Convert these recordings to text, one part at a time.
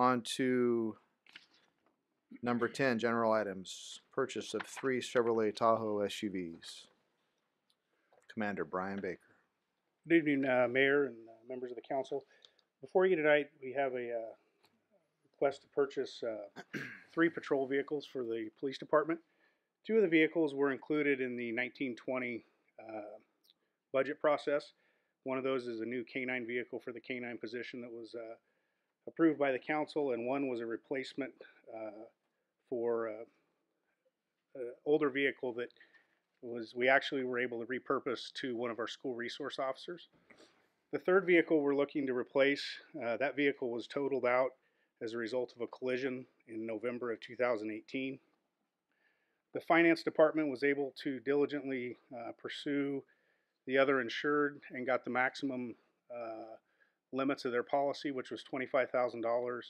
On to number ten, general items. Purchase of three Chevrolet Tahoe SUVs. Commander Brian Baker. Good evening, uh, Mayor and uh, members of the council. Before you tonight, we have a uh, request to purchase uh, three patrol vehicles for the police department. Two of the vehicles were included in the 1920 uh, budget process. One of those is a new K-9 vehicle for the K-9 position that was uh, approved by the council, and one was a replacement uh, for uh, an older vehicle that was we actually were able to repurpose to one of our school resource officers. The third vehicle we're looking to replace, uh, that vehicle was totaled out as a result of a collision in November of 2018. The finance department was able to diligently uh, pursue the other insured and got the maximum uh, limits of their policy, which was $25,000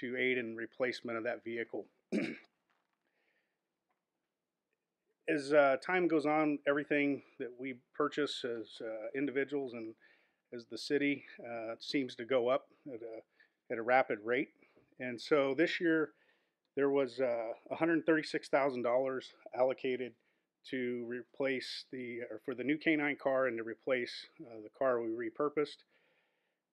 to aid in replacement of that vehicle. as uh, time goes on, everything that we purchase as uh, individuals and as the city uh, seems to go up at a, at a rapid rate. And so this year, there was $136,000 allocated to replace the, or for the new K9 car and to replace uh, the car we repurposed.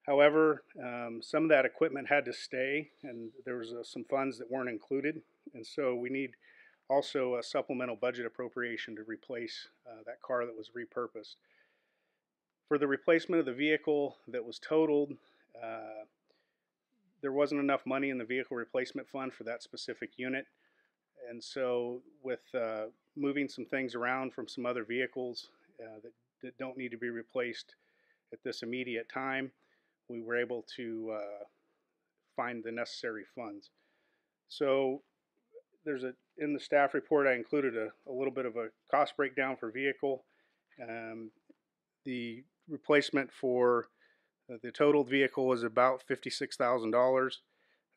However, um, some of that equipment had to stay, and there was uh, some funds that weren't included, and so we need also a supplemental budget appropriation to replace uh, that car that was repurposed. For the replacement of the vehicle that was totaled, uh, there wasn't enough money in the vehicle replacement fund for that specific unit. And so, with uh, moving some things around from some other vehicles uh, that, that, don't need to be replaced at this immediate time, we were able to uh, find the necessary funds. So, there's a in the staff report I included a, a little bit of a cost breakdown for vehicle. Um, the replacement for uh, the totaled vehicle is about $56,000.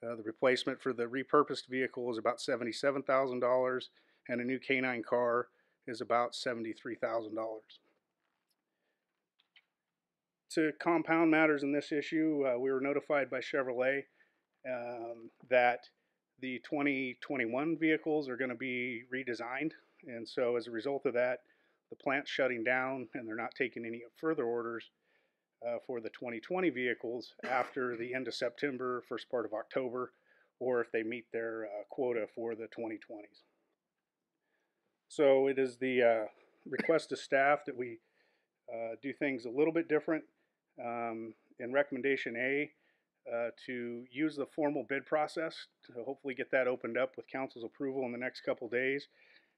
Uh, the replacement for the repurposed vehicle is about $77,000 and a new K9 car is about $73,000. To compound matters in this issue, uh, we were notified by Chevrolet um, that the 2021 vehicles are going to be redesigned. And so as a result of that, the plant's shutting down and they're not taking any further orders uh, for the 2020 vehicles after the end of September, first part of October, or if they meet their uh, quota for the 2020s. So it is the uh, request of staff that we uh, do things a little bit different. Um, in recommendation A, uh, to use the formal bid process to hopefully get that opened up with council's approval in the next couple days.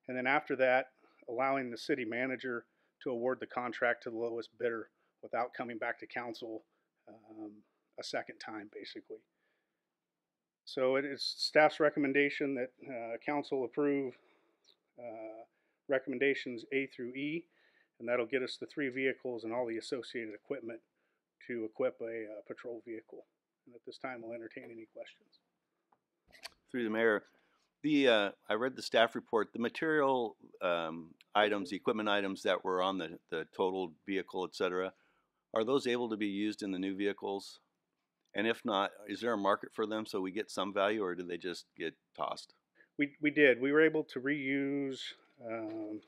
And then after that, allowing the city manager to award the contract to the lowest bidder without coming back to council um, a second time, basically. So it is staff's recommendation that uh, council approve uh, recommendations A through E, and that'll get us the three vehicles and all the associated equipment to equip a uh, patrol vehicle. And at this time, we'll entertain any questions. Through the mayor, the uh, I read the staff report. The material um, items, the equipment items that were on the the total vehicle, et cetera, are those able to be used in the new vehicles? And if not, is there a market for them so we get some value, or do they just get tossed? We we did. We were able to reuse um,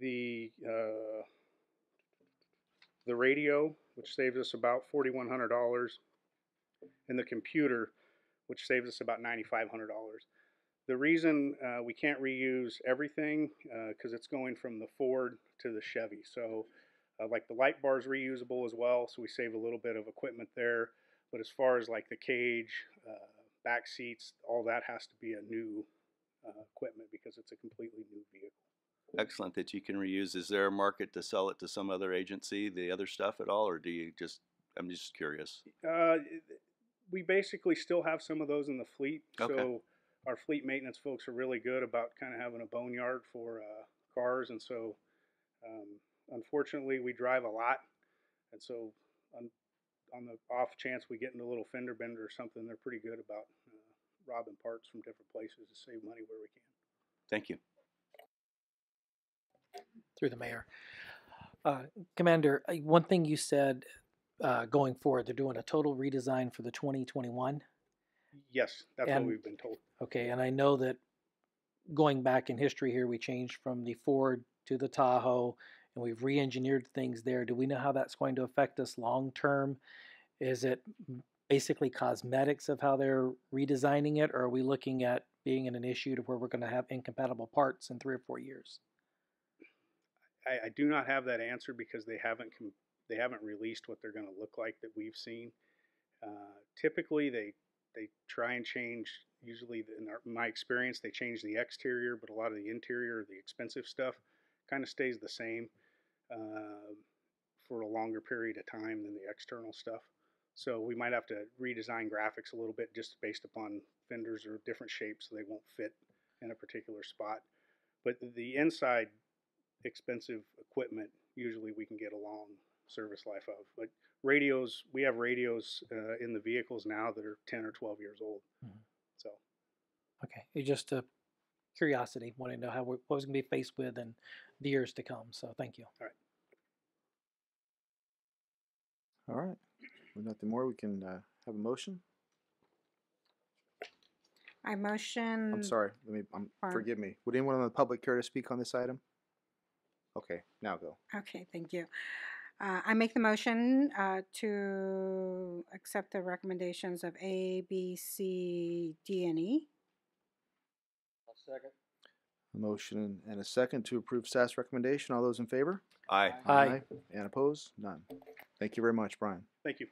the uh, the radio which saves us about $4,100, and the computer, which saves us about $9,500. The reason uh, we can't reuse everything because uh, it's going from the Ford to the Chevy. So, uh, like the light bar is reusable as well, so we save a little bit of equipment there. But as far as like the cage, uh, back seats, all that has to be a new uh, equipment because it's a completely new vehicle excellent that you can reuse. Is there a market to sell it to some other agency, the other stuff at all, or do you just? I'm just curious. Uh, we basically still have some of those in the fleet. Okay. So our fleet maintenance folks are really good about kind of having a boneyard for uh, cars, and so um, unfortunately we drive a lot, and so on, on, the off chance we get in a little fender bender or something, they're pretty good about uh, robbing parts from different places to save money where we can. Thank you through the mayor. Uh, Commander, one thing you said uh, going forward, they're doing a total redesign for the 2021. Yes, that's what we've been told. Okay, and I know that going back in history here, we changed from the Ford to the Tahoe, and we've re-engineered things there. Do we know how that's going to affect us long term? Is it basically cosmetics of how they're redesigning it, or are we looking at being in an issue to where we're going to have incompatible parts in three or four years? I, I do not have that answer because they haven't com- they haven't released what they're going to look like that we've seen. Uh, typically, they they try and change. Usually, in our, my experience, they change the exterior, but a lot of the interior, the expensive stuff, kind of stays the same uh, for a longer period of time than the external stuff. So we might have to redesign graphics a little bit just based upon fenders or different shapes, so they won't fit in a particular spot. But the inside expensive equipment usually we can get a long service life of. But radios, we have radios uh, in the vehicles now that are 10 or 12 years old. Mhm. So Okay, it's just a curiosity, wanting to know how we, what was going to be faced with in the years to come. So thank you. All right. All right. With nothing more, we can uh, have a motion. I motion. I'm sorry. Let me. Um, Fine. forgive me. Would anyone in the public care to speak on this item? Okay, now go. Okay, thank you. Uh, I make the motion uh, to accept the recommendations of A, B, C, D, and E. A motion and a second to approve staff's recommendation. All those in favor? Aye. Aye. And opposed? None. Thank you very much, Brian. thank you.